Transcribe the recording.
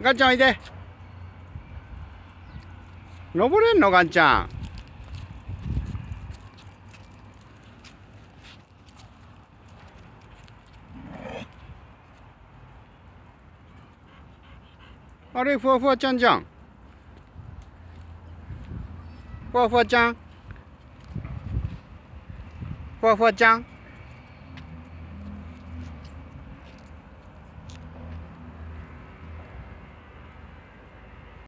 ガンちゃんおいで。登れんの？ガンちゃん。あれふわふわちゃんじゃん。ふわふわちゃん。ふわふわちゃん。